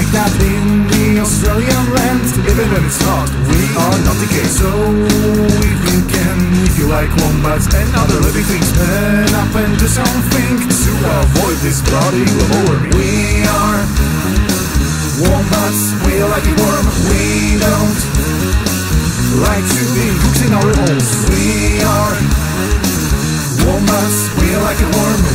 wombat in the Australian land Even when it's hot, we are not the decay So if you can, if you like wombats and other living things Man up and do something to avoid this bloody warming We are wombats, we like it warm We don't like to be cooked in our holes We are wombats, we like it warm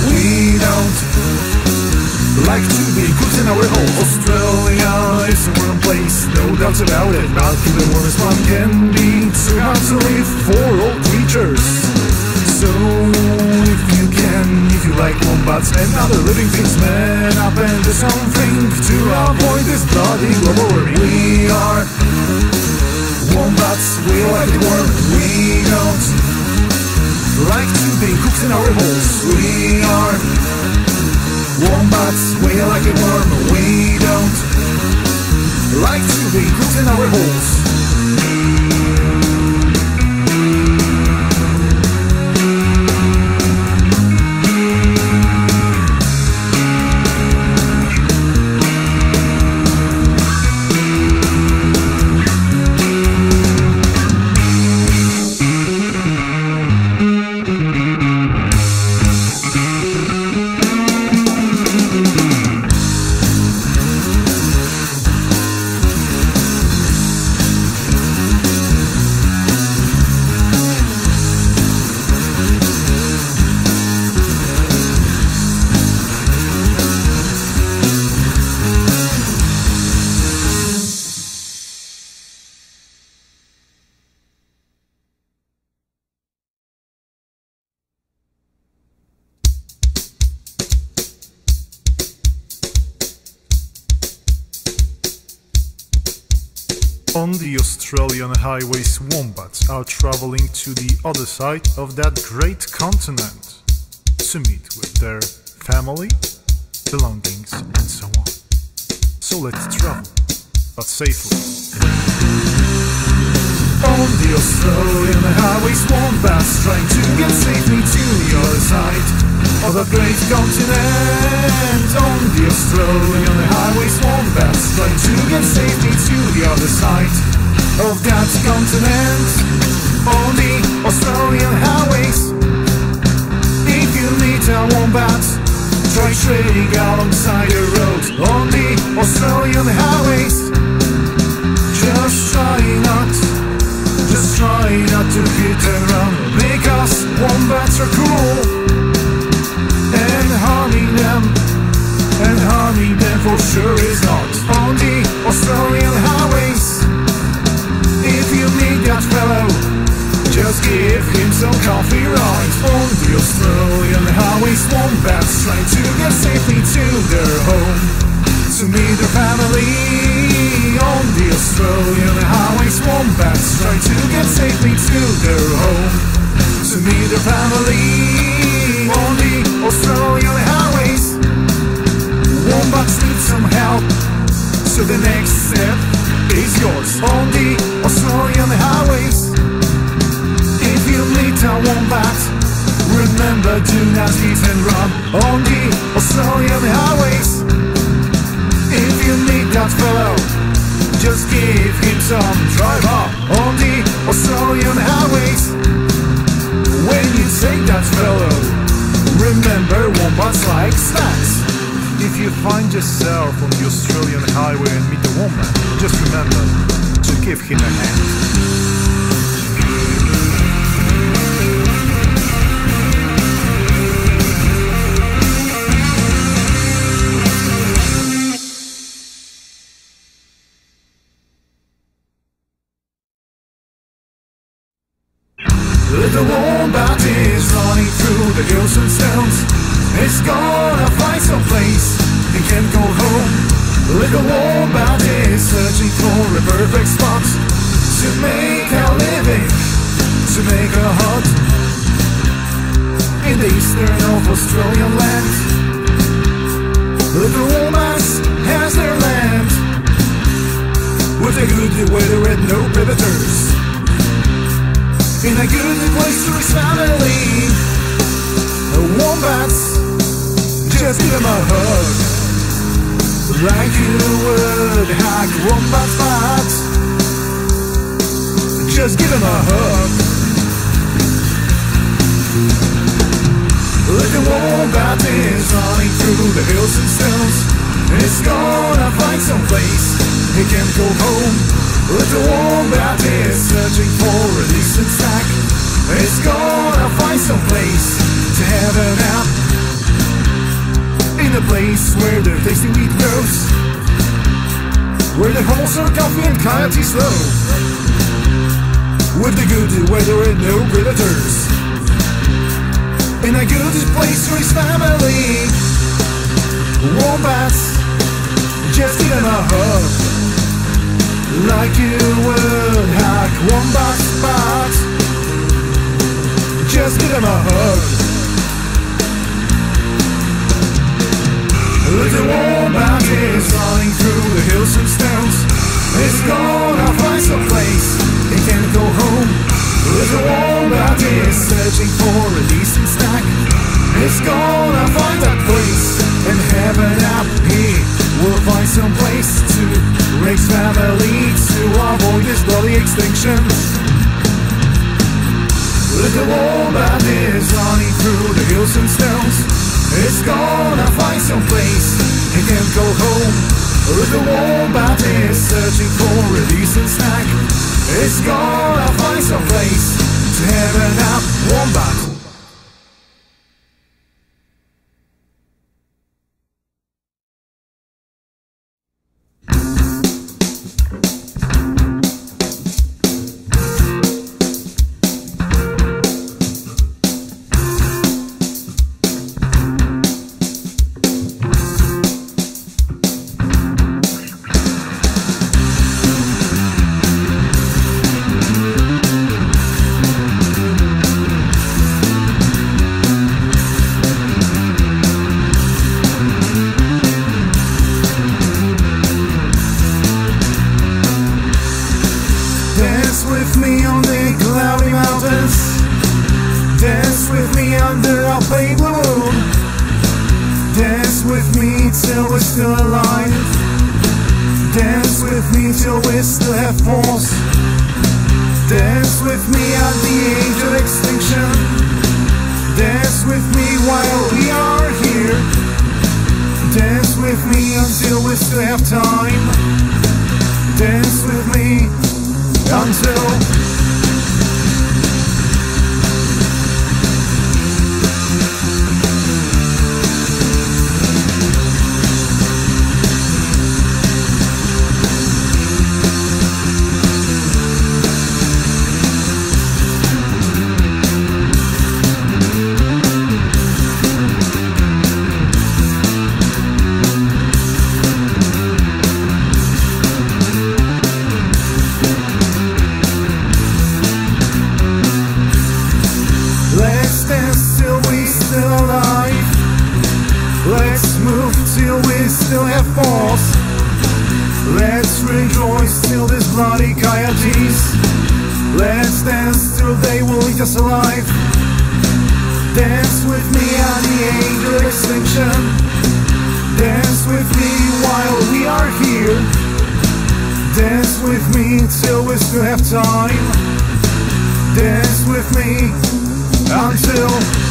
like to be cooked in our home Australia. Is a warm place, no doubts about it. Not even warmest one can be. Too hard to live for all creatures. So if you can, if you like wombats and other living things Man up and do something to avoid this bloody global warming We are. Wombats, we like it warm We don't like to be cooked in our holes We are Wombats, we like it warm, we don't like to be cooked in our holes. On the Australian highways, wombats are traveling to the other side of that great continent to meet with their family, belongings, and so on. So let's travel, but safely. On the Australian highways, wombats trying to get safely to other side of the great continent. On the Australian highways, wombats trying to get safely to the other side of that continent. On the Australian highways, if you meet a wombat, try trading alongside the road. On the Australian highways, just try not. Just try not to hit run Because wombats are cool fellow. Remember wombats like snacks If you find yourself on the Australian highway and meet a woman Just remember to give him a hand Little wombat is running through the hills and stones. It's gonna find some place. It can't go home. Little wombat is searching for a perfect spot To make a living To make a hut In the eastern of Australian land. Little wombat has their land With a good weather and no predators in a good place to his family. A wombats, just give him a hug. Like you would hack wombats back. Just give him a hug. Little wombat is running through the hills and stones. It's gonna find some place it can go home. Little wombat is searching for a decent snack. It's gonna find some place to have a nap. In a place where the tasty wheat grows. Where the horse are coffee and coyotes slow. With the good weather and no predators. In a good place for his family. Wombats, just give him a hug. Like you would hack wombat's spot. Just give him a hug. Little wombat is running through the hills and stones. It's gonna find some place it can go home. Little wombat is searching for a decent snack. It's gonna find that place and have raise family to avoid this bloody extinction. Little wombat is running through the hills and stones. It's gonna find some place it can go home. Little wombat is searching for a decent snack. It's gonna find some place to have a nap. Wombat. With me under our pale moon. Dance with me till we're still alive. Dance with me till we still have force. Dance with me at the age of extinction. Dance with me while we are here. Dance with me until we still have time. Us alive. Dance with me on the of extinction. Dance with me while we are here. Dance with me till we still have time. Dance with me until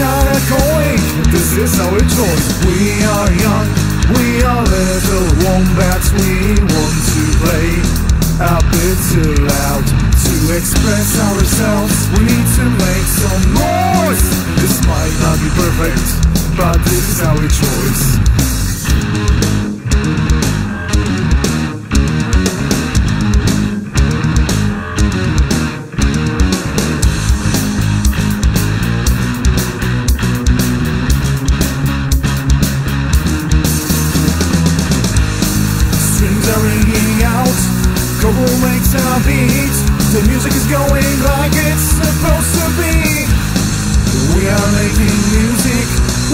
not a going. This is our choice. We are young, we are little wombats. We want to play a bit too loud to express ourselves. We need to make some noise. This might not be perfect, but this is our choice. Music is going like it's supposed to be. We are making music,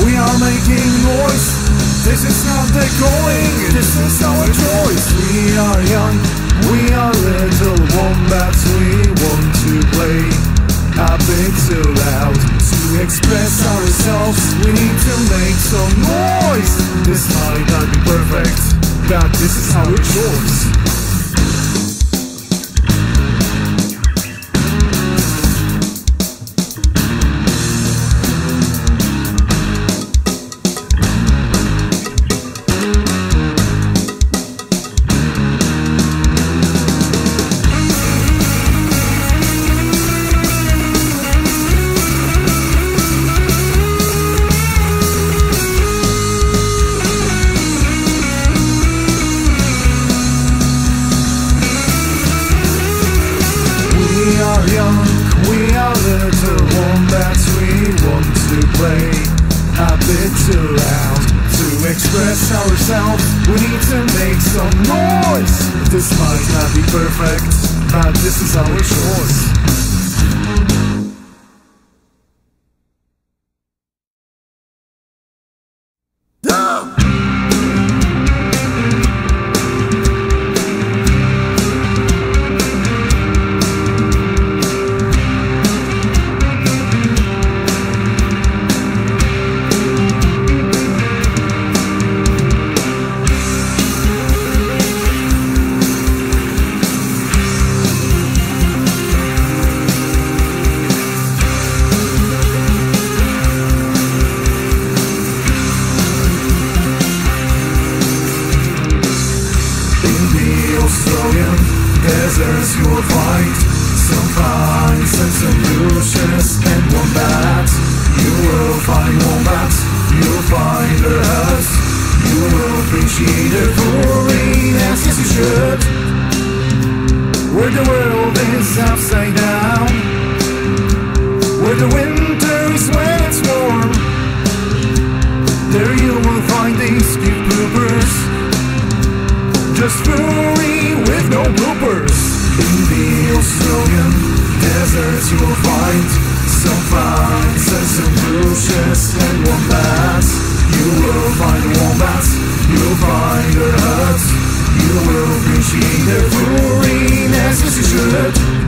we are making noise. This is not the going, this is our choice. We are young, we are little wombats. We want to play a bit too loud to express ourselves. We need to make some noise. This might not be perfect, but this is our and solutions and wombats You will find wombats, you'll find us You will appreciate it for as yes you should. Where the world is upside down. Where the winter is when it's warm. There you will find these cute bloopers. Just through answers you will find Some facts and some bruises and wombats You will find wombats, you'll find your hut. You will appreciate the fluorine as you should.